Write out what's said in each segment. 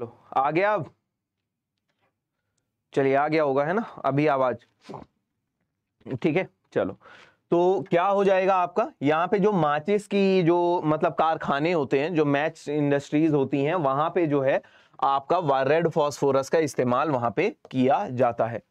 लो, आ गया अब? चलिए, आ गया होगा, है ना? अभी आवाज़। ठीक है, चलो। तो क्या हो जाएगा आपका? यहाँ पे जो माचिस की जो मतलब कारखाने होते हैं, जो मैच इंडस्ट्रीज़ होती हैं, वहाँ पे जो है, आपका रेड फॉस्फोरस का इस्तेमाल वहाँ पे किया जाता है।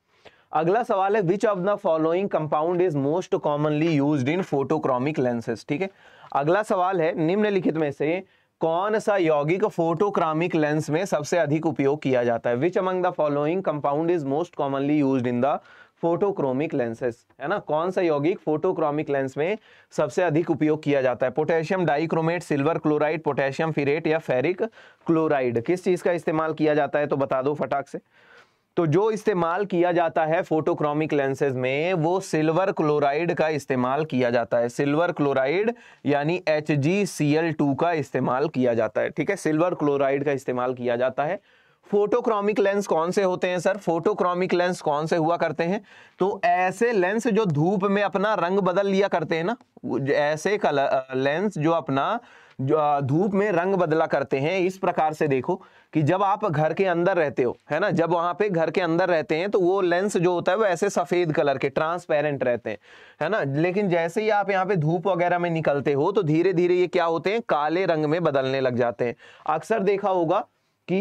अगला सवाल है which of the following compound is most commonly used in photochromic lenses ठीक है? अगला सवाल है, निम्नलिखित में से कौन सा यौगिक फोटोक्रामिक लेंस में सबसे अधिक उपयोग किया जाता है? Which among the following compound is most commonly use in the photochromic lenses है ना? कौन सा यौगिक फोटोक्रोमिक लेंस में सबसे अधिक उपयोग किया जाता है? Potassium dichromate silver chloride potassium ferrate या फेरिक क्लोराइड किस चीज़ का इस्तेमाल किया जाता है? तो बता दो फटाक से। तो जो इस्तेमाल किया जाता है फोटोक्रोमिक लेंसेज में, वो सिल्वर क्लोराइड का इस्तेमाल किया जाता है। सिल्वर क्लोराइड यानी एच का इस्तेमाल किया जाता है, ठीक है? सिल्वर क्लोराइड का इस्तेमाल किया जाता है। फोटोक्रोमिक लेंस कौन से होते हैं, सर? फोटोक्रोमिक लेंस कौन से हुआ करते हैं? तो ऐसे लेंस जो धूप में अपना रंग बदल लिया करते हैं ना ऐसे कलर, लेंस जो अपना धूप में रंग बदला करते हैं, इस प्रकार से देखो कि जब आप घर के अंदर रहते हो, है ना? जब वहाँ पे घर के अंदर रहते हैं तो वो लेंस जो होता है, वो ऐसे सफ़ेद कलर के ट्रांसपेरेंट रहते हैं, है ना? लेकिन जैसे ही आप यहाँ पे धूप वगैरह में निकलते हो तो धीरे धीरे ये क्या होते हैं? काले रंग में बदलने लग जाते हैं। अक्सर देखा होगा कि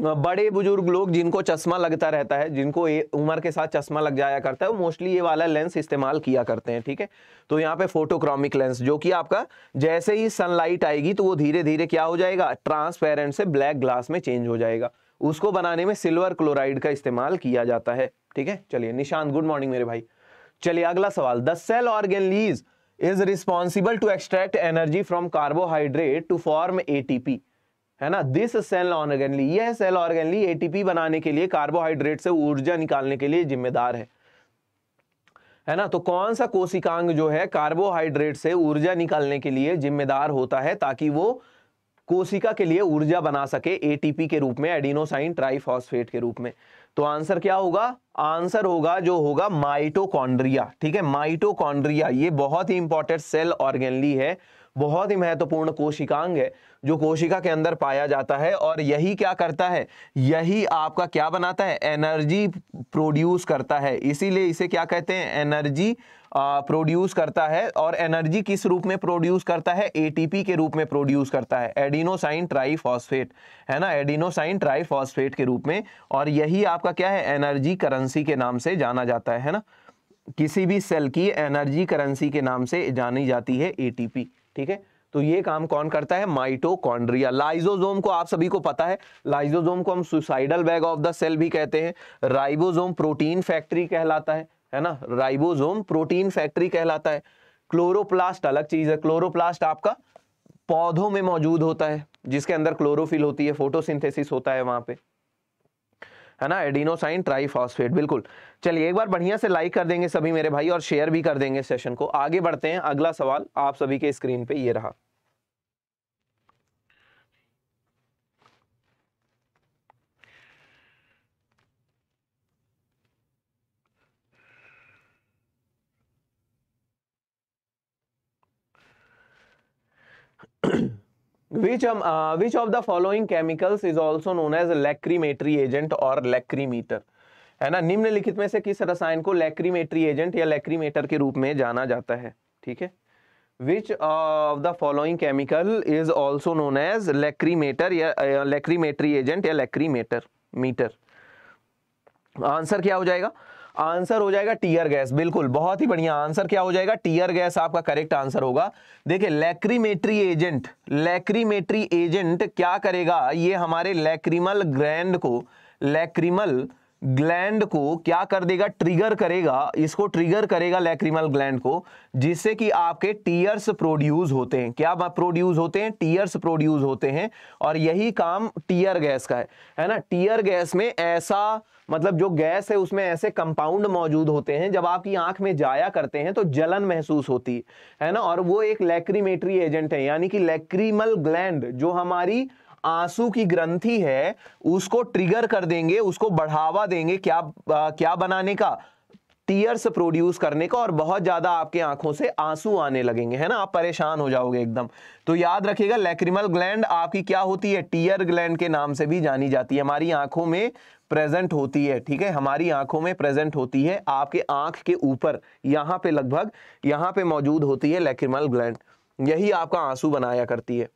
बड़े बुज़ुर्ग लोग जिनको चश्मा लगता रहता है, जिनको उम्र के साथ चश्मा लग जाया करता है, वो मोस्टली ये वाला लेंस इस्तेमाल किया करते हैं, ठीक है? तो यहाँ पे फोटोक्रोमिक लेंस जो कि आपका जैसे ही सनलाइट आएगी तो वो धीरे धीरे क्या हो जाएगा? ट्रांसपेरेंट से ब्लैक ग्लास में चेंज हो जाएगा। उसको बनाने में सिल्वर क्लोराइड का इस्तेमाल किया जाता है, ठीक है? चलिए, निशांत गुड मॉर्निंग मेरे भाई। चलिए, अगला सवाल। The cell organelles is responsible to extract energy from carbohydrate to form ATP है ना? दिस सेल ऑर्गेनली यह सेल ऑर्गेनली एटीपी बनाने के लिए कार्बोहाइड्रेट से ऊर्जा निकालने के लिए जिम्मेदार है। है ना? तो कौन सा कोशिकांग जो है कार्बोहाइड्रेट से ऊर्जा निकालने के लिए जिम्मेदार होता है ताकि वो कोशिका के लिए ऊर्जा बना सके एटीपी के रूप में एडिनोसाइन ट्राइफॉस्फेट के रूप में? तो आंसर क्या होगा? आंसर होगा, जो होगा माइटोकॉन्ड्रिया ठीक है? माइटोकॉन्ड्रिया ये बहुत ही इंपॉर्टेंट सेल ऑर्गेनली है, बहुत ही महत्वपूर्ण कोशिकांग है। जो कोशिका के अंदर पाया जाता है और यही क्या करता है? यही आपका क्या बनाता है? एनर्जी प्रोड्यूस करता है। इसीलिए इसे क्या कहते हैं? एनर्जी प्रोड्यूस करता है और एनर्जी किस रूप में प्रोड्यूस करता है? एटीपी के रूप में प्रोड्यूस करता है। एडिनोसाइन ट्राईफॉस्फेट है ना? एडिनोसाइन ट्राईफॉस्फेट के रूप में और यही आपका क्या है? एनर्जी करेंसी के नाम से जाना जाता है ना? किसी भी सेल की एनर्जी करेंसी के नाम से जानी जाती है एटीपी ठीक है? तो ये काम कौन करता है? माइटोकॉन्ड्रिया। लाइजोजोम को आप सभी को पता है। लाइजोजोम को हम suicidal bag of the cell भी कहते हैं। राइबोजोम प्रोटीन फैक्ट्री कहलाता है है ना? राइबोजोम प्रोटीन फैक्ट्री कहलाता है। क्लोरोप्लास्ट अलग चीज़ है। क्लोरोप्लास्ट आपका पौधों में मौजूद होता है, जिसके अंदर क्लोरोफिल होती है, फोटोसिंथेसिस होता है वहाँ पे। है ना? एडिनोसाइन ट्राईफॉस्फेट बिल्कुल। चलिए, एक बार बढ़िया से लाइक कर देंगे सभी मेरे भाई और शेयर भी कर देंगे सेशन को। आगे बढ़ते हैं। अगला सवाल आप सभी के स्क्रीन पे ये रहा। which um, uh, which of the following chemicals is also known as lacrimatory agent और लैक्रीमीटर है ना? निम्नलिखित में से किस रसायन को लैक्रीमेटरी एजेंट या लैक्रीमेटर के रूप में जाना जाता है? ठीक है? Which of the following chemical is also known as lacrimator या लैक्रीमेटरी एजेंट या लैक्रीमेटर मीटर आंसर क्या हो जाएगा? आंसर हो जाएगा टीयर गैस। बिल्कुल, बहुत ही बढ़िया आंसर। क्या हो जाएगा? टीयर गैस आपका करेक्ट आंसर होगा। देखिए, लैक्रीमेट्री एजेंट लैक्रीमेट्री एजेंट क्या करेगा? ये हमारे लैक्रीमल ग्रैंड को, लैक्रीमल ग्लैंड को क्या कर देगा? ट्रिगर करेगा। इसको ट्रिगर करेगा लैक्रिमल ग्लैंड को, जिससे कि आपके टीयर्स प्रोड्यूस होते हैं। क्या प्रोड्यूस होते हैं? टीयर्स प्रोड्यूस होते हैं और यही काम टीयर गैस का है। है ना? टीयर गैस में ऐसा मतलब जो गैस है, उसमें ऐसे कंपाउंड मौजूद होते हैं। जब आपकी आँख में जाया करते हैं तो जलन महसूस होती है। ना? और वो एक लैक्रीमेटरी एजेंट है। यानी कि लैक्रीमल ग्लैंड जो हमारी आँसू की ग्रंथि है उसको ट्रिगर कर देंगे उसको बढ़ावा देंगे क्या आ, क्या बनाने का? टीयर्स प्रोड्यूस करने का और बहुत ज़्यादा आपके आँखों से आँसू आने लगेंगे है ना? आप परेशान हो जाओगे एकदम। तो याद रखिएगा लैक्रिमल ग्लैंड आपकी क्या होती है? टीयर ग्लैंड के नाम से भी जानी जाती है। हमारी आँखों में प्रेजेंट होती है ठीक है? हमारी आँखों में प्रेजेंट होती है आपके आँख के ऊपर यहाँ पे लगभग यहाँ पे मौजूद होती है लैक्रिमल ग्लैंड यही आपका आँसू बनाया करती है।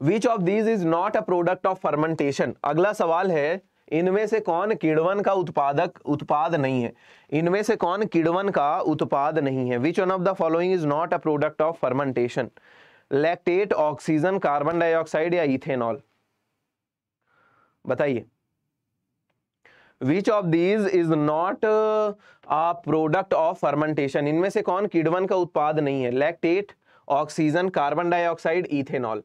Which of these is not a product of fermentation अगला सवाल है, इनमें से कौन किड़वन का उत्पादक उत्पाद नहीं है? इनमें से कौन किड़वन का उत्पाद नहीं है? Which one of the following is not a product of fermentation lactate oxygen carbon dioxide या इथेनॉल बताइए। Which of these is not a product of fermentation इनमें से कौन किडवन का उत्पाद नहीं है? Lactate oxygen carbon dioxide ethanol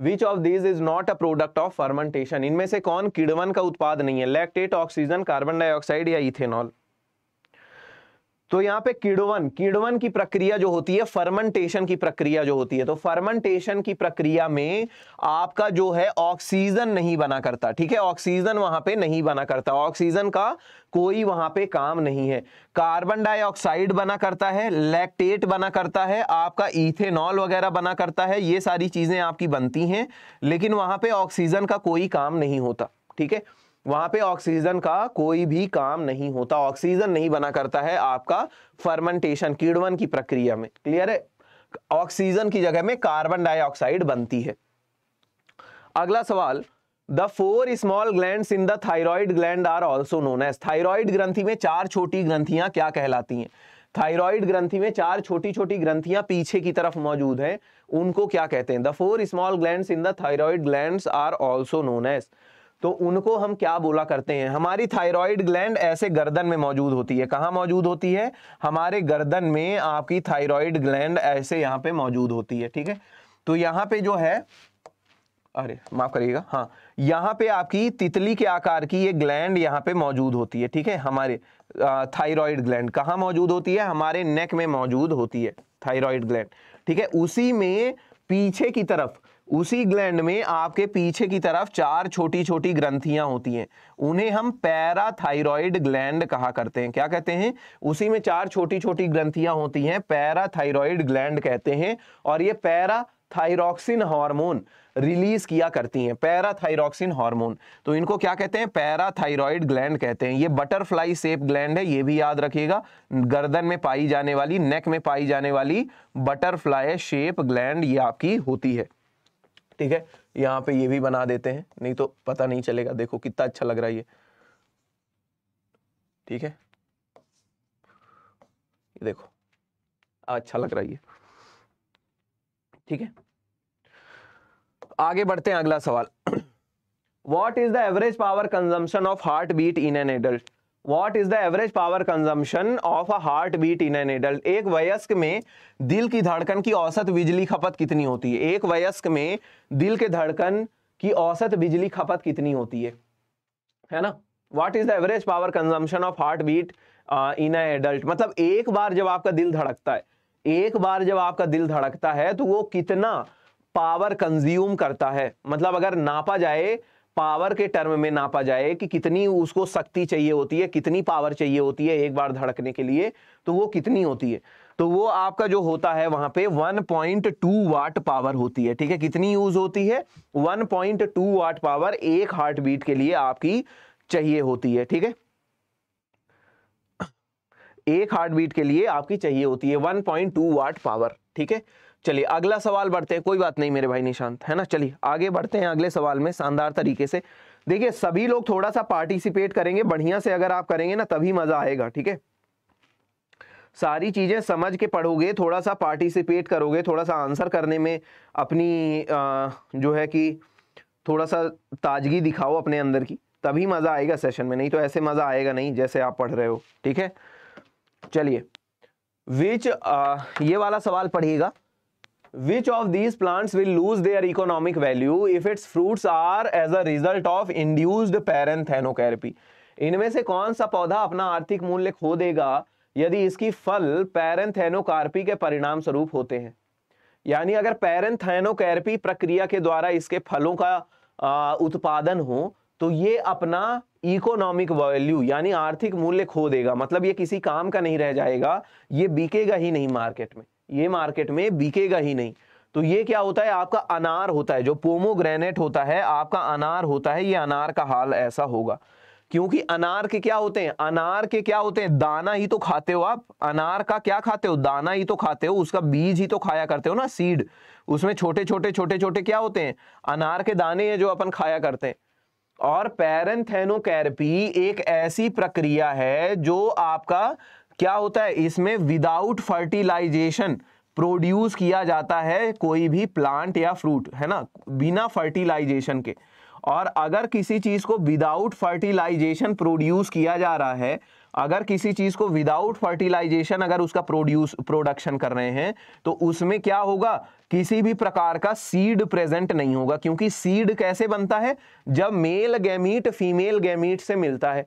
which of these is not a product of fermentation इनमें से कौन किडवन का उत्पाद नहीं है? लैक्टेट ऑक्सीजन कार्बन डाइऑक्साइड या इथेनॉल? तो यहाँ पे किड़वन किड़वन की प्रक्रिया जो होती है फर्मेंटेशन की प्रक्रिया जो होती है तो फर्मेंटेशन की प्रक्रिया में आपका जो है ऑक्सीजन नहीं बना करता, ठीक है? ऑक्सीजन वहाँ पे नहीं बना करता ऑक्सीजन का कोई वहाँ पे काम नहीं है। कार्बन डाइऑक्साइड बना करता है लैक्टेट बना करता है, आपका इथेनॉल वगैरह बना करता है, ये सारी चीज़ें आपकी बनती हैं, लेकिन वहाँ पर ऑक्सीजन का कोई काम नहीं होता, ठीक है? वहाँ पे ऑक्सीजन का कोई भी काम नहीं होता, ऑक्सीजन नहीं बना करता है आपका फर्मेंटेशन कीड़वन की प्रक्रिया में। क्लियर है? ऑक्सीजन की जगह में कार्बन डाइऑक्साइड बनती है। अगला सवाल the four small gland in the gland are also known as thyroid ग्रंथि में चार छोटी ग्रंथियाँ क्या कहलाती हैं? थाइरॉइड ग्रंथि में चार छोटी छोटी ग्रंथियाँ पीछे की तरफ़ मौजूद हैं, उनको क्या कहते हैं? The four small gland in the thyroid gland are also known as तो उनको हम क्या बोला करते हैं? हमारी थायराइड ग्लैंड ऐसे गर्दन में मौजूद होती है। कहाँ मौजूद होती है? हमारे गर्दन में आपकी थायराइड ग्लैंड ऐसे यहाँ पे मौजूद होती है, ठीक है? तो यहाँ पे जो है, अरे, माफ़ करिएगा हाँ यहाँ पे आपकी तितली के आकार की ये ग्लैंड यहाँ पे मौजूद होती है, ठीक है? हमारे थायराइड ग्लैंड कहाँ मौजूद होती है? हमारे नेक में मौजूद होती है, थायराइड ग्लैंड, ठीक है? उसी में पीछे की तरफ़ उसी ग्लैंड में आपके पीछे की तरफ़ चार छोटी छोटी ग्रंथियाँ होती हैं। उन्हें हम पैराथाइरॉइड ग्लैंड कहा करते हैं। क्या कहते हैं? उसी में चार छोटी छोटी ग्रंथियाँ होती हैं पैराथाइरॉइड ग्लैंड कहते हैं, और ये पैरा थाइरोक्सिन हार्मोन रिलीज़ किया करती हैं पैराथाइरोक्सिन हार्मोन। तो इनको क्या कहते हैं? पैराथाइरॉइड ग्लैंड कहते हैं। ये बटरफ्लाई शेप ग्लैंड है, ये भी याद रखिएगा। गर्दन में पाई जाने वाली नेक में पाई जाने वाली बटरफ्लाई शेप ग्लैंड ये आपकी होती है। ठीक है? यहाँ पे ये भी बना देते हैं। नहीं तो पता नहीं चलेगा। देखो कितना अच्छा लग रहा है ये। ठीक है? ये देखो। अच्छा लग रहा है ये। ठीक है? आगे बढ़ते हैं अगला सवाल। What is the average power consumption of heart beat in an adult what is the average power consumption of a heart beat in an adult एक वयस्क में दिल की धड़कन की औसत बिजली खपत कितनी होती है? एक वयस्क में दिल के धड़कन की औसत बिजली खपत कितनी होती है? है ना? What is the average power consumption of heart beat in adult मतलब एक बार जब आपका दिल धड़कता है, एक बार जब आपका दिल धड़कता है तो वो कितना पावर कंज्यूम करता है? मतलब अगर नापा जाए पावर के टर्म में नापा जाए कि कितनी उसको शक्ति चाहिए होती है, कितनी पावर चाहिए होती है एक बार धड़कने के लिए तो वो कितनी होती है? तो वो आपका जो होता है वहाँ पे 1.2 वाट पावर होती है, ठीक है? कितनी यूज़ होती है? 1.2 वाट पावर एक हार्ट बीट के लिए आपकी चाहिए होती है, ठीक है? एक हार्ट बीट के लिए आपकी चाहिए होती है 1.2 वाट पावर ठीक है? चलिए अगला सवाल बढ़ते हैं। कोई बात नहीं मेरे भाई निशांत है ना? चलिए आगे बढ़ते हैं अगले सवाल में शानदार तरीके से। देखिए सभी लोग थोड़ा सा पार्टिसिपेट करेंगे बढ़िया से अगर आप करेंगे ना तभी मज़ा आएगा ठीक है? सारी चीज़ें समझ के पढ़ोगे थोड़ा सा पार्टिसिपेट करोगे थोड़ा सा आंसर करने में अपनी आ, जो है कि थोड़ा सा ताजगी दिखाओ अपने अंदर की तभी मज़ा आएगा सेशन में नहीं तो ऐसे मज़ा आएगा नहीं जैसे आप पढ़ रहे हो ठीक है? चलिए विच ये वाला सवाल पढ़िएगा। Which of these plants will lose their economic value if its fruits are, as a result of, induced parenthenocarby इनमें से कौन सा पौधा अपना आर्थिक मूल्य खो देगा यदि इसकी फल पैरेंथेनोकार्पी के परिणाम स्वरूप होते हैं? यानी अगर पैरेंथेनोकैर्पी प्रक्रिया के द्वारा इसके फलों का उत्पादन हो तो ये अपना इकोनॉमिक वैल्यू यानी आर्थिक मूल्य खो देगा। मतलब ये किसी काम का नहीं रह जाएगा, ये बिकेगा ही नहीं मार्केट में। ये मार्केट में बिकेगा ही नहीं। तो ये क्या होता है? आपका अनार होता है, जो पोमोग्रेनेट होता है, आपका अनार होता है, ये अनार का हाल ऐसा होगा। क्योंकि अनार के क्या होते हैं? अनार के क्या होते हैं? दाना ही तो खाते हो आप। अनार का क्या खाते हो? दाना ही तो खाते हो, उसका बीज ही तो खाया करते हो ना, सीड। उसमें छोटे छोटे छोटे छोटे क्या होते हैं? अनार के दाने हैं जो अपन खाया करते हैं। और पैरेंथेनोकैरपी एक ऐसी प्रक्रिया है जो आपका क्या होता है? इसमें विदाउट फर्टिलाइजेशन प्रोड्यूस किया जाता है कोई भी प्लांट या फ्रूट है ना? बिना फर्टिलाइजेशन के। और अगर किसी चीज़ को विदाउट फर्टिलाइजेशन प्रोड्यूस किया जा रहा है, अगर किसी चीज़ को विदाउट फर्टिलाइजेशन अगर उसका प्रोड्यूस प्रोडक्शन कर रहे हैं तो उसमें क्या होगा? किसी भी प्रकार का सीड प्रेजेंट नहीं होगा, क्योंकि सीड कैसे बनता है? जब मेल गैमीट फीमेल गैमीट से मिलता है।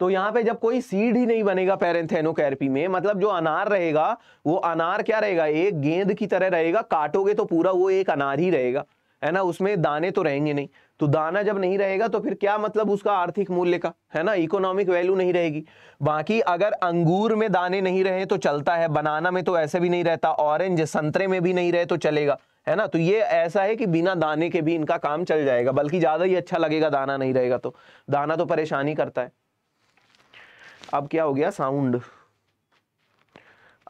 तो यहाँ पे जब कोई सीड ही नहीं बनेगा पैरेंथेनोकैरपी में मतलब जो अनार रहेगा, वो अनार क्या रहेगा? एक गेंद की तरह रहेगा, काटोगे तो पूरा वो एक अनार ही रहेगा, है ना? उसमें दाने तो रहेंगे नहीं। तो दाना जब नहीं रहेगा तो फिर क्या मतलब उसका आर्थिक मूल्य का, है ना? इकोनॉमिक वैल्यू नहीं रहेगी। बाकी अगर अंगूर में दाने नहीं रहे तो चलता है, बनाना में तो ऐसे भी नहीं रहता ऑरेंज संतरे में भी नहीं रहे तो चलेगा, है ना? तो ये ऐसा है कि बिना दाने के भी इनका काम चल जाएगा, बल्कि ज़्यादा ही अच्छा लगेगा दाना नहीं रहेगा तो। दाना तो परेशानी करता है। अब क्या हो गया? साउंड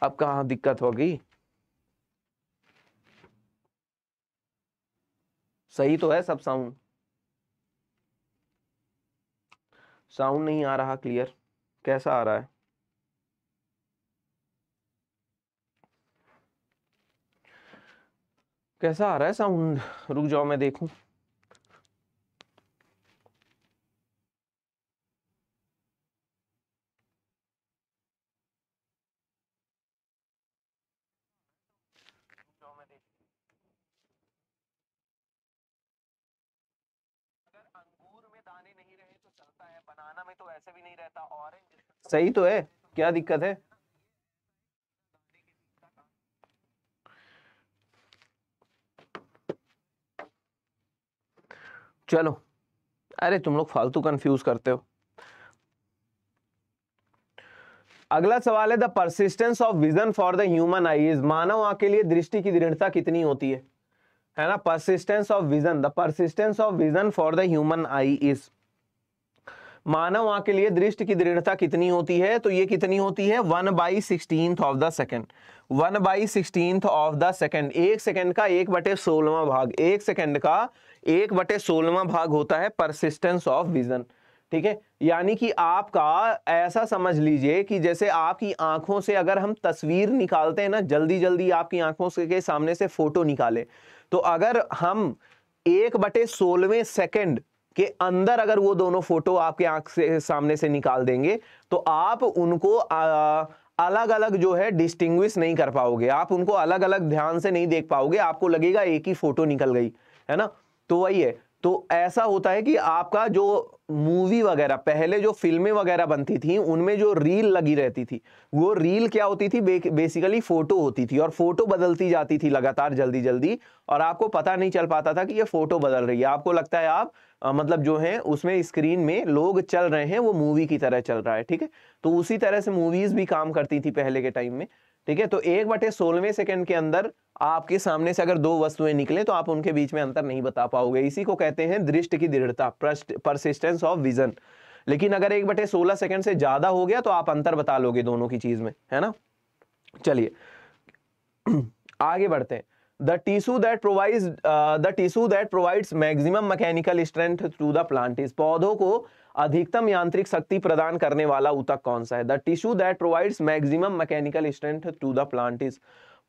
अब कहा दिक्कत होगी सही तो है सब साउंड साउंड नहीं आ रहा क्लियर कैसा आ रहा है? कैसा आ रहा है साउंड रुक जाओ, मैं देखूँ। तो ऐसे भी नहीं रहता ऑरेंज सही तो है। क्या दिक्कत है? चलो। अरे, तुम लोग फालतू कंफ्यूज करते हो। अगला सवाल है the persistence of vision for the human eye is मानव आँख के लिए दृष्टि की दृढ़ता कितनी होती है? है ना? Persistence of vision the persistence of vision for the human eye is मानव आँख के लिए दृष्टि की दृढ़ता कितनी होती है? तो ये कितनी होती है? One by sixteen of the second. One by sixteen of the second. एक सेकेंड का एक बटे सोलवा भाग। एक सेकेंड का एक बटे सोलवा भाग होता है परसिस्टेंस ऑफ़ विजन ठीक है? यानी कि आपका ऐसा समझ लीजिए कि जैसे आपकी आँखों से अगर हम तस्वीर निकालते हैं ना जल्दी जल्दी आपकी आँखों से के सामने से फ़ोटो निकाले तो अगर हम एक बटे सोलवें सेकेंड के अंदर अगर वो दोनों फ़ोटो आपके आँख से सामने से निकाल देंगे तो आप उनको अलग अलग जो है डिस्टिंग्विश नहीं कर पाओगे। आप उनको अलग अलग ध्यान से नहीं देख पाओगे। आपको लगेगा एक ही फ़ोटो निकल गई है ना? तो वही है। तो ऐसा होता है कि आपका जो मूवी वगैरह पहले जो फ़िल्में वगैरह बनती थी उनमें जो रील लगी रहती थी वो रील क्या होती थी? बे, बेसिकली फ़ोटो होती थी और फ़ोटो बदलती जाती थी लगातार जल्दी जल्दी और आपको पता नहीं चल पाता था कि ये फ़ोटो बदल रही है। आपको लगता है आप आ, मतलब जो है उसमें स्क्रीन में लोग चल रहे हैं वो मूवी की तरह चल रहा है ठीक है? तो उसी तरह से मूवीज़ भी काम करती थी पहले के टाइम में ठीक है? तो एक बटे सोलहवें सेकंड के अंदर आपके सामने से अगर दो वस्तुएँ निकले तो आप उनके बीच में अंतर नहीं बता पाओगे। इसी को कहते हैं दृष्टि की दृढ़ता परसिस्टेंस ऑफ़ विजन लेकिन अगर एक बटे सोलह सेकंड से ज़्यादा हो गया तो आप अंतर बता लोगे दोनों की चीज़ में है ना? चलिए आगे बढ़ते हैं। The tissue that provides the tissue that provides maximum mechanical strength through the plant is पौधों को अधिकतम यांत्रिक शक्ति प्रदान करने वाला ऊतक कौन सा है? The tissue that provides maximum mechanical strength to the plant is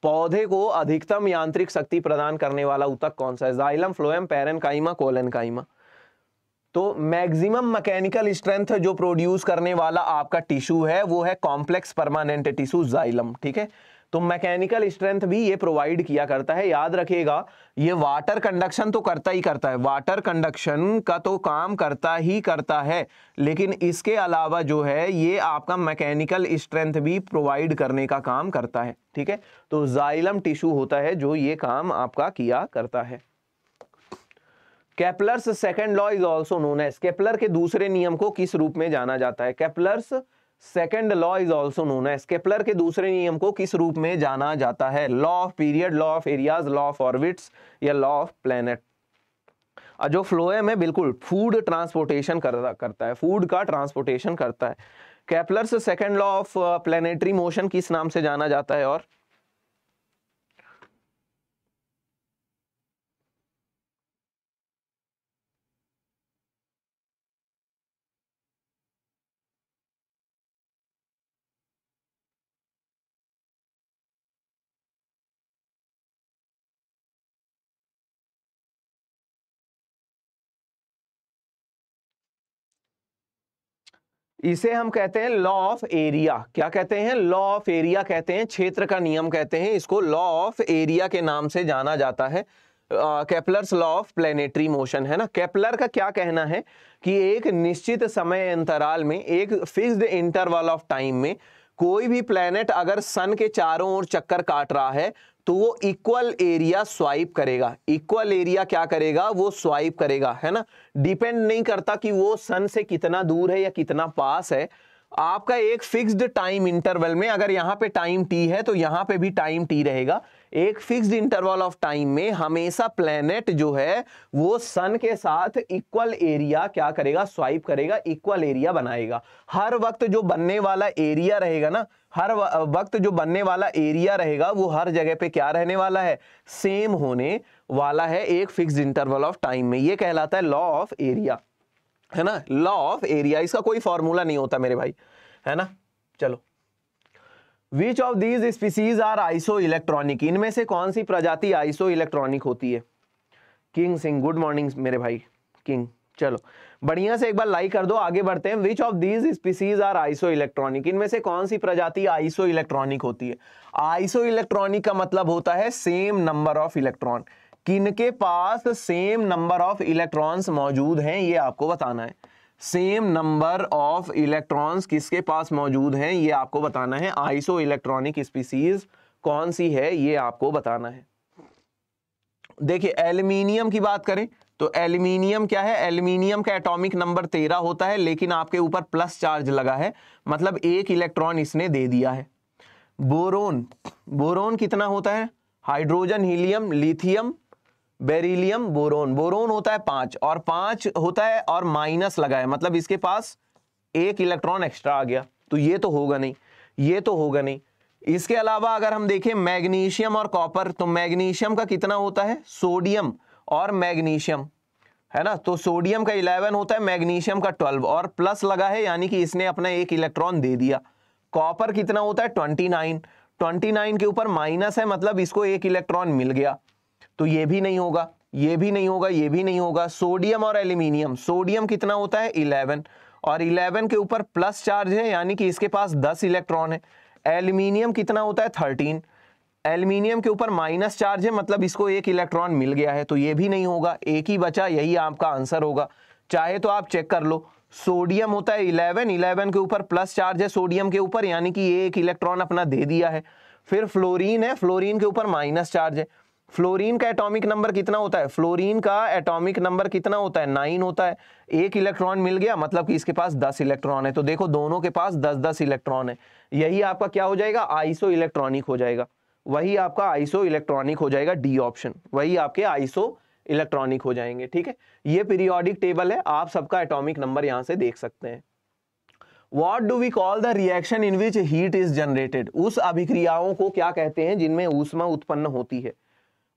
पौधे को अधिकतम यांत्रिक शक्ति प्रदान करने वाला ऊतक कौन सा है? Xylem phloem parenchyma collenchyma तो मैक्सिमम मैकेनिकल स्ट्रेंथ जो प्रोड्यूस करने वाला आपका टिश्यू है, वो है कॉम्प्लेक्स परमानेंट टिश्यू जाइलम ठीक है? तो मैकेनिकल स्ट्रेंथ भी ये प्रोवाइड किया करता है। याद रखिएगा, ये वाटर कंडक्शन तो करता ही करता है। वाटर कंडक्शन का तो काम करता ही करता है। लेकिन इसके अलावा जो है, ये आपका मैकेनिकल स्ट्रेंथ भी प्रोवाइड करने का काम करता है, ठीक है? तो जाइलम टिश्यू होता है जो ये काम आपका किया करता है। Kepler's second law is also known as. Kepler के दूसरे नियम को किस रूप में जाना जाता है? Kepler's second law is also known as Kepler के दूसरे नियम को किस रूप में जाना जाता है? Law of period law of areas law of orbits या लॉ ऑफ़ प्लेनेट जो फ्लोएम है बिल्कुल फ़ूड ट्रांसपोर्टेशन करता करता है फ़ूड का ट्रांसपोर्टेशन करता है। Kepler's second law of planetary motion किस नाम से जाना जाता है और इसे हम कहते हैं लॉ ऑफ़ एरिया क्या कहते हैं? लॉ ऑफ़ एरिया कहते हैं, क्षेत्र का नियम कहते हैं। इसको लॉ ऑफ़ एरिया के नाम से जाना जाता है। Kepler's law of planetary motion है ना? कैपलर का क्या कहना है? कि एक निश्चित समय अंतराल में, एक फिक्स्ड इंटरवल ऑफ़ टाइम में कोई भी प्लेनेट अगर सन के चारों ओर चक्कर काट रहा है तो वो इक्वल एरिया स्वाइप करेगा। इक्वल एरिया क्या करेगा? वो स्वाइप करेगा, है ना? डिपेंड नहीं करता कि वो सन से कितना दूर है या कितना पास है। आपका एक फिक्स्ड टाइम इंटरवल में अगर यहाँ पे टाइम टी है तो यहाँ पे भी टाइम टी रहेगा। एक फिक्स्ड इंटरवल ऑफ़ टाइम में हमेशा प्लेनेट जो है, वो सन के साथ इक्वल एरिया क्या करेगा? स्वाइप करेगा इक्वल एरिया बनाएगा। हर वक्त जो बनने वाला एरिया रहेगा ना हर वक्त जो बनने वाला एरिया रहेगा, वो हर जगह पे क्या रहने वाला है? सेम होने वाला है एक फिक्स इंटरवल ऑफ़ टाइम में। ये कहलाता है लॉ ऑफ़ एरिया है ना? लॉ ऑफ़ एरिया इसका कोई फॉर्मूला नहीं होता मेरे भाई। है ना? चलो। Which of these species are isoelectronic इनमें से कौन सी प्रजाति आइसो इलेक्ट्रॉनिक होती है? किंग सिंह गुड मॉर्निंग मेरे भाई। किंग चलो, बढ़िया से एक बार लाइक कर दो, आगे बढ़ते हैं। Which of these species are isoelectronic इनमें से कौन सी प्रजाति आइसो इलेक्ट्रॉनिक होती है? आइसो इलेक्ट्रॉनिक का मतलब होता है सेम नंबर ऑफ़ इलेक्ट्रॉन किनके पास सेम नंबर ऑफ़ इलेक्ट्रॉन्स मौजूद हैं, ये आपको बताना है। सेम नंबर ऑफ़ इलेक्ट्रॉन्स किसके पास मौजूद हैं, ये आपको बताना है। आइसो इलेक्ट्रॉनिक स्पीसीज कौन सी है, ये आपको बताना है। देखिए एल्यूमिनियम की बात करें तो एल्यूमिनियम क्या है? एल्यूमिनियम का एटॉमिक नंबर तेरह होता है, लेकिन आपके ऊपर प्लस चार्ज लगा है। मतलब एक इलेक्ट्रॉन इसने दे दिया है। बोरोन बोरोन कितना होता है? Hydrogen, helium, lithium, beryllium, boron. Boron होता है पाँच, और पाँच होता है और माइनस लगा है। मतलब इसके पास एक इलेक्ट्रॉन एक्स्ट्रा आ गया। तो ये तो होगा नहीं, ये तो होगा नहीं। इसके अलावा अगर हम देखें, मैग्नीशियम और कॉपर तो मैग्नीशियम का कितना होता है? सोडियम। और मैग्नीशियम, है ना? तो सोडियम का 11 होता है, मैग्नीशियम का 12 और प्लस लगा है, यानी कि इसने अपना एक इलेक्ट्रॉन दे दिया। कॉपर कितना होता है? 29 29 के ऊपर माइनस है मतलब इसको एक इलेक्ट्रॉन मिल गया। तो ये भी नहीं होगा, ये भी नहीं होगा, ये भी नहीं होगा। सोडियम और एल्यूमिनियम, सोडियम कितना होता है? 11 और 11 के ऊपर प्लस चार्ज है, यानी कि इसके पास 10 इलेक्ट्रॉन है। एल्यूमिनियम कितना होता है? 13 एल्यूमिनियम के ऊपर माइनस चार्ज है मतलब इसको एक इलेक्ट्रॉन मिल गया है तो ये भी नहीं होगा, एक ही बचा, यही आपका आंसर होगा। चाहे तो आप चेक कर लो, सोडियम होता है इलेवन इलेवन के ऊपर प्लस चार्ज है सोडियम के ऊपर, यानी कि ये एक इलेक्ट्रॉन अपना दे दिया है। फिर फ्लोरीन है, फ्लोरीन के ऊपर माइनस चार्ज है। फ्लोरीन का एटॉमिक नंबर कितना होता है? फ्लोरीन का एटॉमिक नंबर कितना होता है? नाइन होता है। एक इलेक्ट्रॉन मिल गया मतलब कि इसके पास दस इलेक्ट्रॉन है। तो देखो, दोनों के पास दस दस इलेक्ट्रॉन है। यही आपका क्या हो जाएगा? आइसो इलेक्ट्रॉनिक हो जाएगा। वही आपका आइसो इलेक्ट्रॉनिक हो जाएगा डी ऑप्शन वही आपके आइसो इलेक्ट्रॉनिक हो जाएँगे, ठीक है? ये पीरियोडिक टेबल है, आप सबका एटॉमिक नंबर यहाँ से देख सकते हैं। What do we call the reaction in which heat is generated उस अभिक्रियाओं को क्या कहते हैं जिनमें ऊष्मा उत्पन्न होती है?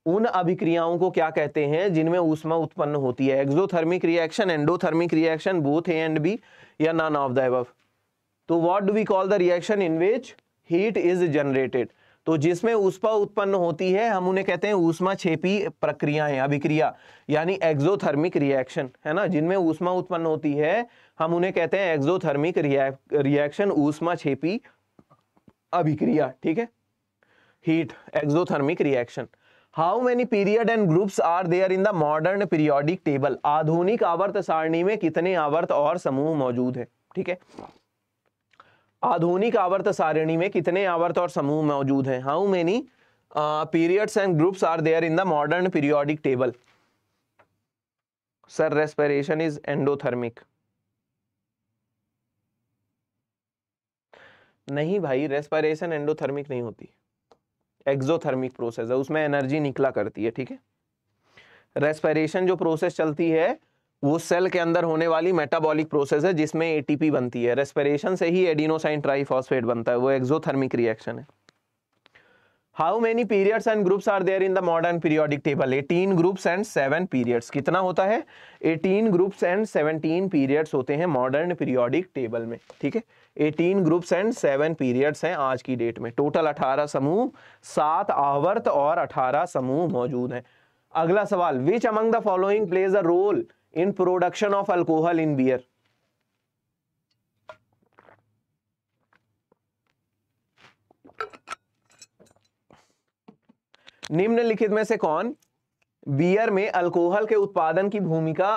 उन अभिक्रियाओं को क्या कहते हैं जिनमें ऊष्मा उत्पन्न होती है? Exothermic reaction endothermic reaction both A and B या नन ऑफ़ द एबव तो what do we call the reaction in which heat is generated तो जिसमें ऊष्मा उत्पन्न होती है, हम उन्हें कहते हैं ऊष्मा छेपी प्रक्रियाएँ, अभिक्रिया, यानी एक्सोथर्मिक रिएक्शन है ना? जिनमें ऊष्मा उत्पन्न होती है, हम उन्हें कहते हैं एक्सोथर्मिक रिएक्शन ऊष्मा छेपी अभिक्रिया, ठीक है? Heat exothermic reaction how many period and groups are there in the modern periodic table आधुनिक आवर्त सारणी में कितने आवर्त और समूह मौजूद है, ठीक है? आधुनिक आवर्त सारणी में कितने आवर्त और समूह मौजूद हैं? How many periods and groups are there in the modern periodic table sir respiration is endothermic नहीं भाई रेस्पिरेशन एंडोथर्मिक नहीं होती। एक्सोथर्मिक प्रोसेस है, उसमें एनर्जी निकला करती है, ठीक है? रेस्पिरेशन जो प्रोसेस चलती है वो सेल के अंदर होने वाली मेटाबॉलिक प्रोसेस है, जिसमें एटीपी बनती है। रेस्पिरेशन से ही एडिनोसाइन ट्राइफॉस्फेट बनता है। वो एक्सोथर्मिक रिएक्शन है। How many periods and groups are there in the modern periodic table 18 groups and 7 periods कितना होता है? 18 ग्रुप्स एंड 17 पीरियड्स होते हैं मॉडर्न पीरियोडिक टेबल में। ठीक है? 18 ग्रुप्स एंड 7 पीरियड्स हैं आज की डेट में। टोटल 18 समूह, सात आवर्त और 18 समूह मौजूद हैं। अगला सवाल which among the following plays a role in production of alcohol in beer निम्नलिखित में से कौन बियर में अल्कोहल के उत्पादन की भूमिका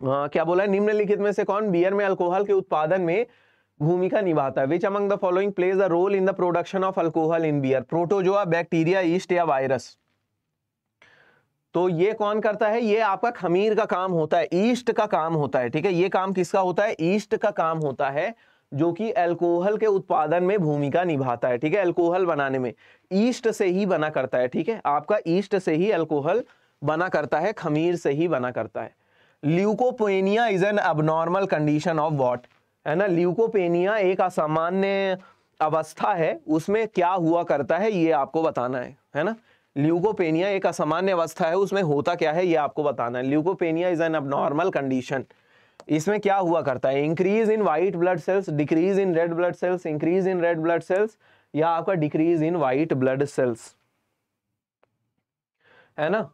क्या बोला है? निम्नलिखित में से कौन बियर में अल्कोहल के उत्पादन में भूमिका निभाता है? Which among the following plays a role in the production of alcohol in beer protozoa bacteria yeast या वायरस तो ये कौन करता है? ये आपका खमीर का काम होता है, ईस्ट का काम होता है, ठीक है? ये काम किसका होता है? ईस्ट का काम होता है, जो कि अल्कोहल के उत्पादन में भूमिका निभाता है, ठीक है? अल्कोहल बनाने में। ईस्ट से ही बना करता है, ठीक है? आपका ईस्ट से ही अल्कोहल बना करता है, खमीर से ही बना करता है। Leukopenia is an abnormal condition of what है ना? ल्यूकोपेनिया एक असामान्य अवस्था है, उसमें क्या हुआ करता है, ये आपको बताना है है ना? ल्यूकोपेनिया एक असामान्य अवस्था है, उसमें होता क्या है, ये आपको बताना है। Leukopenia is an abnormal condition इसमें क्या हुआ करता है? Increase in white blood cells decrease in red blood cells increase in red blood cells या आपका decrease in white blood cells है ना?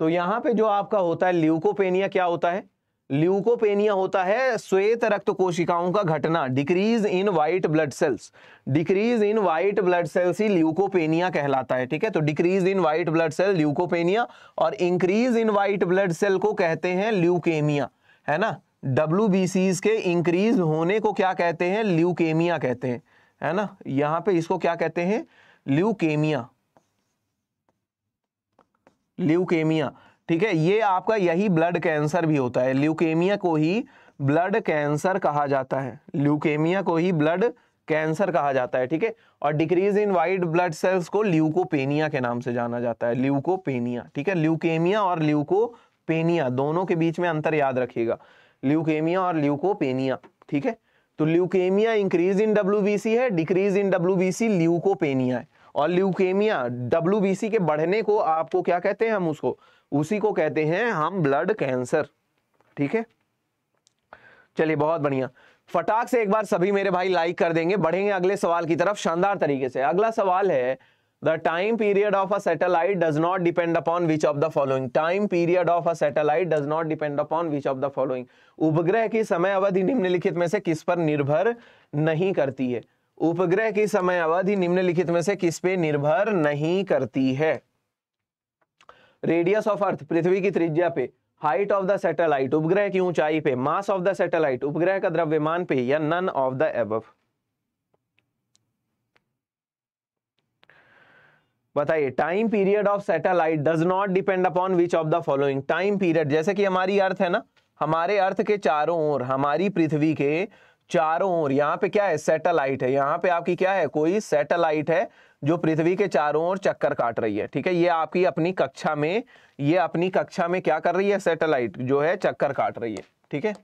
तो यहाँ पे जो आपका होता है, ल्यूकोपेनिया क्या होता है? ल्यूकोपेनिया होता है श्वेत रक्त कोशिकाओं का घटना decrease in white blood cells decrease in white blood cells he leukopenia कहलाता है, ठीक है? तो decrease in white blood cell leukopenia और increase in white blood cell को कहते हैं ल्यूकेमिया, है ना? डब्ल्यू के इंक्रीज होने को क्या कहते हैं? ल्यूकेमिया कहते हैं, है ना? यहाँ पे इसको क्या कहते हैं? ल्यूकेमिया। ल्यूकेमिया। ठीक है, ये आपका यही ब्लड कैंसर भी होता है। ल्यूकेमिया को ही ब्लड कैंसर कहा जाता है। ल्यूकेमिया को ही ब्लड कैंसर कहा जाता है, ठीक है? और decrease in white blood cells को ल्यूकोपेनिया के नाम से जाना जाता है। ल्यूकोपेनिया ठीक है? ल्यूकेमिया और ल्यूकोपेनिया दोनों के बीच में अंतर याद रखिएगा। ल्यूकेमिया और ल्यूकोपेनिया ठीक है? तो ल्यूकेमिया इंक्रीज इन डब्ल्यू है डिक्रीज इन डब्ल्यू ल्यूकोपेनिया है। और ल्यूकेमिया डब्ल्यू के बढ़ने को आपको क्या कहते हैं हम उसको? उसी को कहते हैं हम ब्लड कैंसर ठीक है? चलिए, बहुत बढ़िया। फटाक से एक बार सभी मेरे भाई लाइक कर देंगे। बढ़ेंगे अगले सवाल की तरफ़ शानदार तरीके से। अगला सवाल है, the time period of a satellite does not depend upon which of the following. Time period of a satellite does not depend upon which of the following उपग्रह की समय अवधि निम्नलिखित में से किस पर निर्भर नहीं करती है? उपग्रह की समय अवधि निम्नलिखित में से किस पे निर्भर नहीं करती है? रेडियस ऑफ़ अर्थ पृथ्वी की त्रिज्या पे हाइट ऑफ़ द सैटेलाइट उपग्रह की ऊंचाई पे मास ऑफ़ द सैटेलाइट उपग्रह का द्रव्यमान पे, या नन ऑफ़ द एबव बताइए time period of satellite does not depend upon which of the following time period जैसे कि हमारी अर्थ है ना, हमारे अर्थ के चारों ओर, हमारी पृथ्वी के चारों ओर, यहाँ पे क्या है? सैटेलाइट है। यहाँ पे आपकी क्या है? कोई सैटेलाइट है जो पृथ्वी के चारों ओर चक्कर काट रही है, ठीक है? ये आपकी अपनी कक्षा में, ये अपनी कक्षा में क्या कर रही है? सैटेलाइट जो है, चक्कर काट रही है, ठीक है?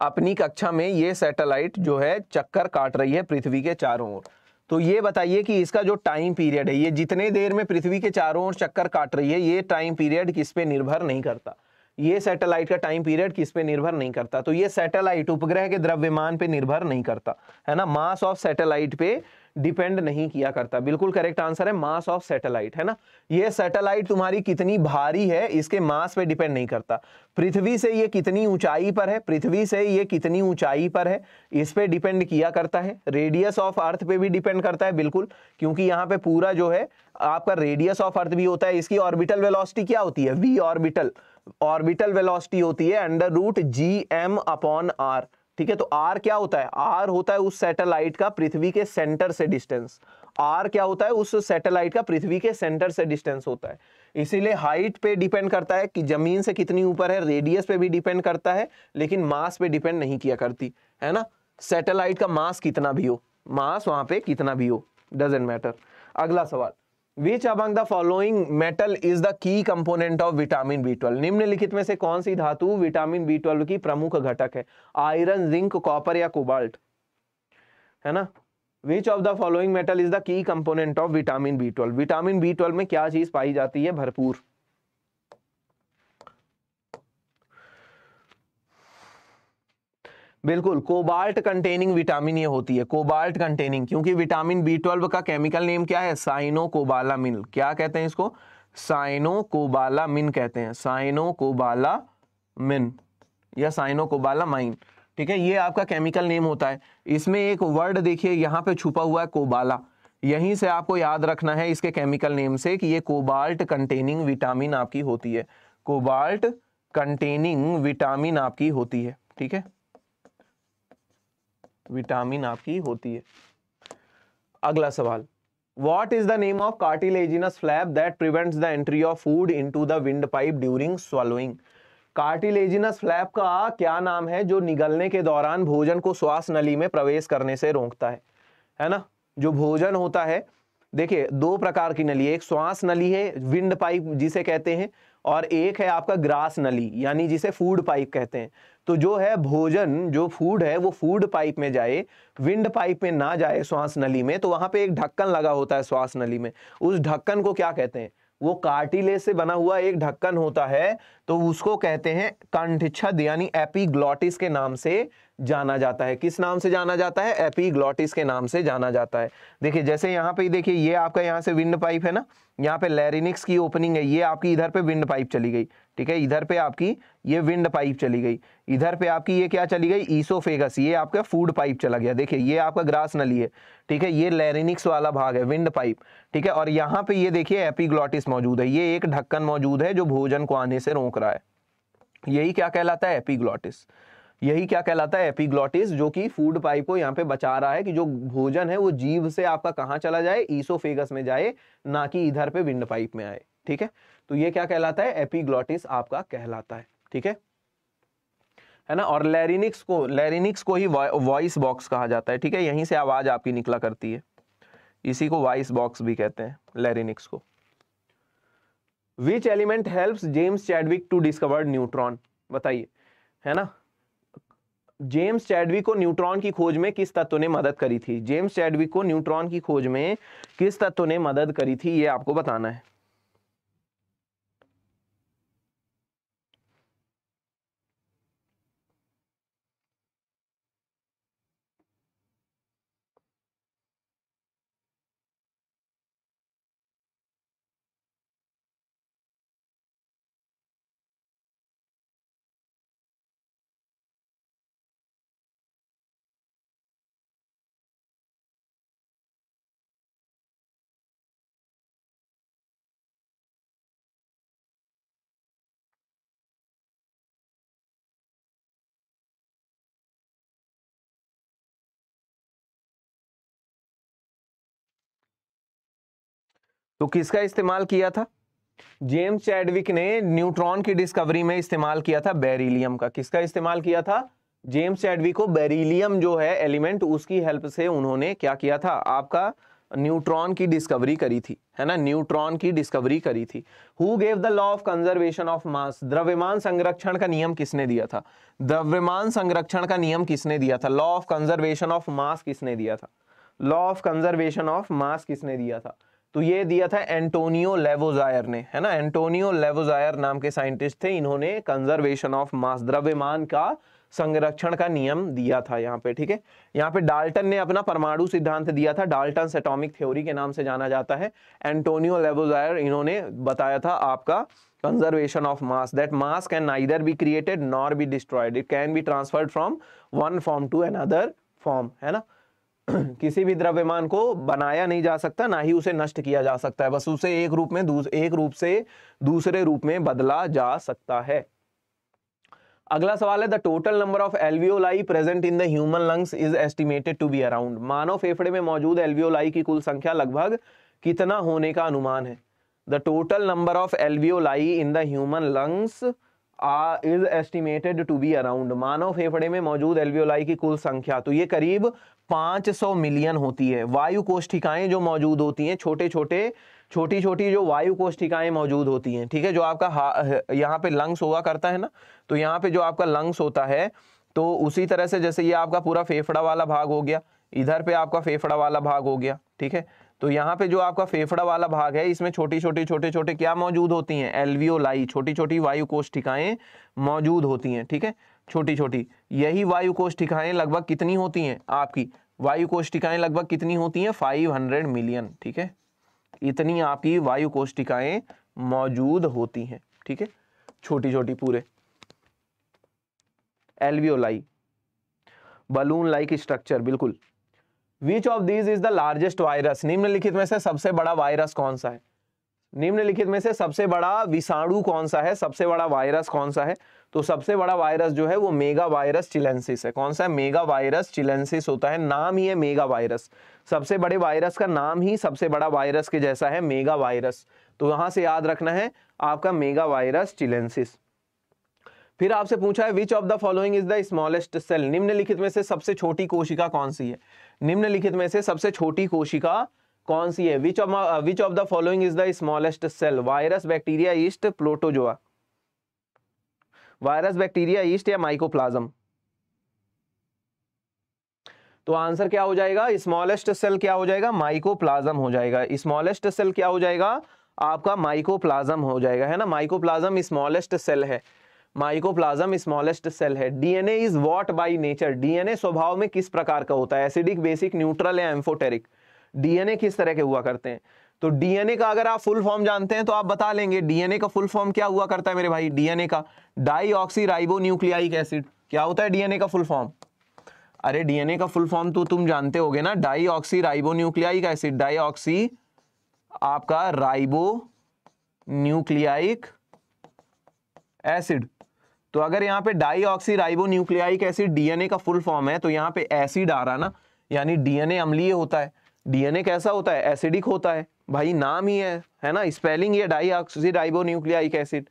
अपनी कक्षा में ये सैटेलाइट जो है, चक्कर काट रही है पृथ्वी के चारों ओर। तो ये बताइए कि इसका जो टाइम पीरियड है, ये जितने देर में पृथ्वी के चारों ओर चक्कर काट रही है, ये टाइम पीरियड किस पे निर्भर नहीं करता? ये सैटेलाइट का टाइम पीरियड किस पे निर्भर नहीं करता? तो ये सैटेलाइट उपग्रह के द्रव्यमान पे निर्भर नहीं करता, है ना? मास ऑफ़ सैटेलाइट पे डिपेंड नहीं किया करता। बिल्कुल करेक्ट आंसर है मास ऑफ़ सैटेलाइट है ना? ये सैटेलाइट तुम्हारी कितनी भारी है, इसके मास पे डिपेंड नहीं करता। पृथ्वी से ये कितनी ऊंचाई पर है, पृथ्वी से ये कितनी ऊंचाई पर है, इस पे डिपेंड किया करता है। रेडियस ऑफ़ अर्थ पे भी डिपेंड करता है, बिल्कुल, क्योंकि यहाँ पे पूरा जो है, आपका रेडियस ऑफ़ अर्थ भी होता है, इसकी ऑर्बिटल वेलोसिटी क्या होती है? वी ऑर्बिटल ऑर्बिटल वेलोसिटी होती है under root G M upon R. ठीक है तो आर क्या होता है? आर होता है उस सैटेलाइट का पृथ्वी के सेंटर से डिस्टेंस। आर क्या होता है? उस सैटेलाइट का पृथ्वी के सेंटर से डिस्टेंस होता है। इसीलिए हाइट पे डिपेंड करता है कि ज़मीन से कितनी ऊपर है, रेडियस पे भी डिपेंड करता है, लेकिन मास पे डिपेंड नहीं किया करती। है ना? सैटेलाइट का मास कितना भी हो, मास वहाँ पे कितना भी हो डजेंट मैटर अगला सवाल। Which among the following metal is the key component of vitamin B twelve निम्नलिखित में से कौन सी धातु विटामिन बी ट्वेल्व की प्रमुख घटक है? आयरन जिंक कॉपर या कोबाल्ट है ना? Which of the following metal is the key component of vitamin B twelve vitamin B twelve में क्या चीज़ पाई जाती है? भरपूर। बिल्कुल कोबाल्ट कंटेनिंग विटामिन ये होती है कोबाल्ट कंटेनिंग क्योंकि विटामिन बी ट्वेल्व का केमिकल नेम क्या है? साइनो कोबालामिन क्या कहते हैं इसको? साइनो कोबालामिन कहते हैं साइनो कोबालामिन या साइनो कोबालामाइन ठीक है? ये आपका केमिकल नेम होता है। इसमें एक वर्ड देखिए, यहाँ पे छुपा हुआ है कोबाला यहीं से आपको याद रखना है इसके केमिकल नेम से कि ये कोबाल्ट कंटेनिंग विटामिन आपकी होती है। कोबाल्ट कंटेनिंग विटामिन आपकी होती है, ठीक है? विटामिन आपकी होती है। अगला सवाल। What is the name of cartilaginous flap that prevents the entry of food into the wind pipe during swallowing? Cartilaginous flap का क्या नाम है जो निगलने के दौरान भोजन को श्वास नली में प्रवेश करने से रोकता है? है ना? जो भोजन होता है, देखिए, दो प्रकार की नली एक श्वास नली है विंड पाइप जिसे कहते हैं, और एक है आपका ग्रास नली, यानी जिसे फ़ूड पाइप कहते हैं। तो जो है भोजन, जो फ़ूड है, वो फ़ूड पाइप में जाए विंड पाइप में ना जाए श्वास नली में तो वहाँ पे एक ढक्कन लगा होता है श्वास नली में। उस ढक्कन को क्या कहते हैं? वो कार्टिले से बना हुआ एक ढक्कन होता है तो उसको कहते हैं कंठछद यानी एपीग्लॉटिस के नाम से जाना जाता है। किस नाम से जाना जाता है? एपीग्लॉटिस के नाम से जाना जाता है। देखिए, जैसे यहाँ पे देखिए, ये आपका यहाँ से विंड पाइप है ना? यहाँ पे लैरिनिक्स की ओपनिंग है, ये आपकी इधर पे विंड पाइप चली गई। ठीक है, इधर पे आपकी ये विंड पाइप चली गई। इधर पे आपकी ये क्या चली गई? ईसोफेगस ये आपका फ़ूड पाइप चला गया। देखिए, ये आपका ग्रास नली है, ठीक है, ये लैरिनिक्स वाला भाग है विंड पाइप ठीक है, और यहाँ पे ये देखिए एपीग्लॉटिस मौजूद है, ये एक ढक्कन मौजूद है जो भोजन को आने से रोक रहा है। यही क्या कहलाता है? एपीग्लॉटिस यही क्या कहलाता है? एपीग्लॉटिस जो कि फ़ूड पाइप को यहाँ पे बचा रहा है कि जो भोजन है वो जीव से आपका कहाँ चला जाए? ईसोफेगस में जाए, ना कि इधर पे विंड पाइप में आए, ठीक है? तो ये क्या कहलाता है? एपीग्लॉटिस आपका कहलाता है, ठीक है? है ना? और लैरिनिक्स को लैरिनिक्स को ही वॉइस बॉक्स कहा जाता है, ठीक है? यहीं से आवाज़ आपकी निकला करती है। इसी को वॉइस बॉक्स भी कहते हैं, लैरिनिक्स को। Which element helps James Chadwick to discover neutron बताइए, है ना? जेम्स चैडविक को न्यूट्रॉन की खोज में किस तत्व ने मदद करी थी? जेम्स चैडविक को न्यूट्रॉन की खोज में किस तत्व ने मदद करी थी? ये आपको बताना है। तो किसका इस्तेमाल किया था? जेम्स चैडविक ने न्यूट्रॉन की डिस्कवरी में इस्तेमाल किया था बेरिलियम का। किसका इस्तेमाल किया था? जेम्स चैडविक को बेरिलियम जो है, एलिमेंट, उसकी हेल्प से उन्होंने क्या किया था? आपका न्यूट्रॉन की डिस्कवरी करी थी, है ना? न्यूट्रॉन की डिस्कवरी करी थी। Who gave the law of conservation of mass द्रव्यमान संरक्षण का नियम किसने दिया था? द्रव्यमान संरक्षण का नियम किसने दिया था? Law of conservation of mass किसने दिया था? Law of conservation of mass किसने दिया था? तो ये दिया था एंटोनियो लेवोजायर ने, है ना? एंटोनियो लेवोजायर नाम के साइंटिस्ट थे, इन्होंने कंजर्वेशन ऑफ़ मास द्रव्यमान का संरक्षण का नियम दिया था यहाँ पे, ठीक है? यहाँ पे डाल्टन ने अपना परमाणु सिद्धांत दिया था डाल्टन एटॉमिक थ्योरी के नाम से जाना जाता है। एंटोनियो लेवोजायर इन्होंने बताया था आपका conservation of mass that mass can neither be created nor be destroyed it can be transferred from one form to another form है ना? किसी भी द्रव्यमान को बनाया नहीं जा सकता, ना ही उसे नष्ट किया जा सकता है, बस उसे एक रूप में एक रूप से दूसरे रूप में बदला जा सकता है। अगला सवाल है, the total number of alveoli present in the human lungs is estimated to be around मानव फेफड़े में मौजूद एल्वियोलाई की कुल संख्या लगभग कितना होने का अनुमान है? The total number of alveoli in the human lungs is estimated to be around मानव फेफड़े में मौजूद एल्वियोलाई की कुल संख्या तो ये करीब 500 मिलियन होती है। वायु कोष्ठिकाएँ जो मौजूद होती हैं छोटे छोटे छोटी छोटी जो वायु कोष्ठिकाएँ मौजूद होती हैं, ठीक है, जो आपका यहाँ पे लंग्स हुआ करता है ना तो यहाँ पे जो आपका लंग्स होता है तो उसी तरह से जैसे ये आपका पूरा फेफड़ा वाला भाग हो गया, इधर पे आपका फेफड़ा वाला भाग हो गया, ठीक है तो यहाँ पे जो आपका फेफड़ा वाला भाग है, इसमें छोटी छोटी छोटे छोटे क्या मौजूद होती हैं? एल्वियोलाई छोटी छोटी वायु कोष्ठिकाएँ मौजूद होती हैं, ठीक है? छोटी छोटी यही वायु कोष्ठिकाएँ लगभग कितनी होती हैं आपकी? वायु कोष्ठिकाएँ लगभग कितनी होती हैं? 500 मिलियन, ठीक है? इतनी आपकी वायु कोष्ठिकाएँ मौजूद होती हैं, ठीक है? छोटी छोटी पूरे। एल्वियोलाई बलून लाइक स्ट्रक्चर बिल्कुल। Which of these is the largest virus निम्नलिखित में से सबसे बड़ा वायरस कौन सा है? निम्नलिखित में से सबसे बड़ा विषाणु कौन सा है? सबसे बड़ा वायरस कौन सा है? तो सबसे बड़ा वायरस जो है वो मेगा वायरस चिलेंसिस है। कौन सा है? मेगा वायरस चिलेंसिस होता है। नाम ही है मेगा वायरस सबसे बड़े वायरस का नाम ही सबसे बड़ा वायरस के जैसा है मेगा वायरस तो वहाँ से याद रखना है आपका मेगा वायरस चिलेंसिस फिर आपसे पूछा है which of the following is the smallest cell निम्नलिखित में से सबसे छोटी कोशिका कौन सी है? निम्नलिखित में से सबसे छोटी कोशिका कौन सी है? Which of which of the following is the smallest cell virus bacteria yeast protozoa virus bacteria yeast या माइकोप्लाज्म तो आंसर क्या हो जाएगा? स्मॉलेस्ट सेल क्या हो जाएगा? माइकोप्लाज्म हो जाएगा। स्मॉलेस्ट सेल क्या हो जाएगा? आपका माइकोप्लाज्म हो जाएगा, है ना? माइकोप्लाज्म स्मॉलेस्ट सेल है। माइकोप्लाज्म स्मॉलेस्ट सेल है। DNA is what by nature? DNA स्वभाव में किस प्रकार का होता है? एसिडिक, बेसिक, न्यूट्रल या एम्फोटेरिक? डीएनए किस तरह के हुआ करते हैं? तो डीएनए का अगर आप फुल फॉर्म जानते हैं तो आप बता लेंगे, डीएनए का फुल फॉर्म क्या हुआ करता है मेरे भाई? डीएनए का। Deoxyribonucleic acid. क्या होता है डीएनए का फुल फॉर्म? अरे, डीएनए का फुल फॉर्म तो तुम जानते होगे ना deoxy ribo nucleic acid. Deoxy आपका राइबो न्यूक्लियाइक एसिड। तो अगर यहाँ पे deoxy ribo nucleic acid DNA का फुल फॉर्म है तो यहाँ पे एसिड आ रहा ना, यानी डीएनए अम्लीय होता है। डीएनए कैसा होता है? एसिडिक होता है। भाई, नाम ही है है ना? स्पेलिंग ये डाईऑक्सी राइबो न्यूक्लियाइक एसिड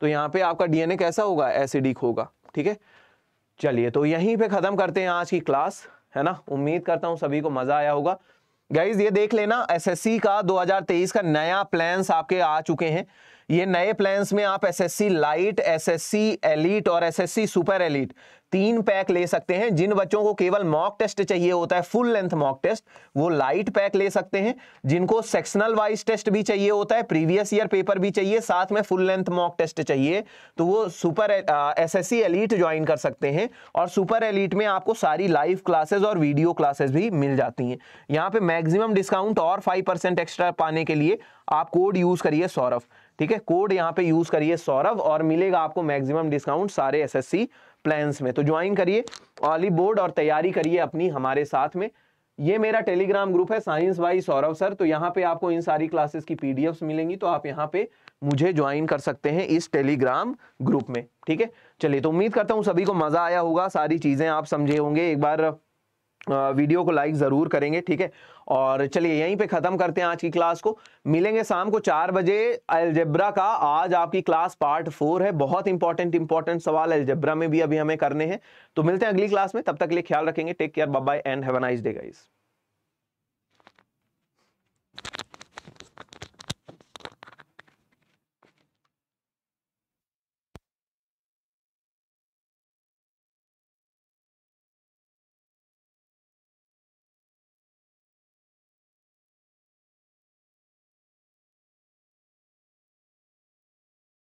तो यहाँ पे आपका डीएनए कैसा होगा? एसिडिक होगा, ठीक है? चलिए तो यहीं पे खत्म करते हैं आज की क्लास है ना? उम्मीद करता हूँ सभी को मज़ा आया होगा। गाइज़ ये देख लेना एसएससी का 2023 का नया प्लान्स आपके आ चुके हैं। ये नए प्लान्स में आप एसएससी लाइट एसएससी एलिट और एसएससी सुपर एलिट तीन पैक ले सकते हैं, जिन बच्चों को केवल मॉक टेस्ट चाहिए होता है फुल लेंथ मॉक टेस्ट वो लाइट पैक ले सकते हैं, जिनको सेक्शनल वाइज टेस्ट भी चाहिए होता है प्रीवियस ईयर पेपर भी चाहिए, साथ में फुल लेंथ मॉक टेस्ट चाहिए तो वो सुपर एसएससी एलिट ज्वाइन कर सकते हैं और सुपर एलिट में आपको सारी लाइव क्लासेस और वीडियो क्लासेस भी मिल जाती हैं। यहाँ पे मैक्सिमम डिस्काउंट और फाइव एक्स्ट्रा पाने के लिए आप कोड यूज़ करिए, सौरभ। ठीक है? कोड यहाँ पे यूज़ करिए सौरभ और मिलेगा आपको मैक्सिमम डिस्काउंट सारे एसएससी प्लान्स में। तो ज्वाइन करिए ऑली बोर्ड और तैयारी करिए अपनी हमारे साथ में। ये मेरा टेलीग्राम ग्रुप है साइंस बाई सौरभ सर तो यहाँ पे आपको इन सारी क्लासेस की पीडीएफ्स मिलेंगी तो आप यहाँ पे मुझे ज्वाइन कर सकते हैं इस टेलीग्राम ग्रुप में, ठीक है? चलिए तो उम्मीद करता हूँ सभी को मज़ा आया होगा, सारी चीज़ें आप समझे होंगे। एक बार वीडियो को लाइक ज़रूर करेंगे, ठीक है? और चलिए यहीं पे ख़त्म करते हैं आज की क्लास को। मिलेंगे शाम को चार बजे एलजेब्रा का। आज आपकी क्लास पार्ट फोर है। बहुत इंपॉर्टेंट इंपॉर्टेंट सवाल एलजेब्रा में भी अभी हमें करने हैं। तो मिलते हैं अगली क्लास में। तब तक के लिए ख्याल रखेंगे। Take care bye and have a nice day guys